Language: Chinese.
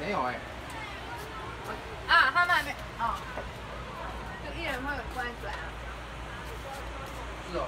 没有哎，啊，他们还没，哦，就一人会有一罐啊，是哦。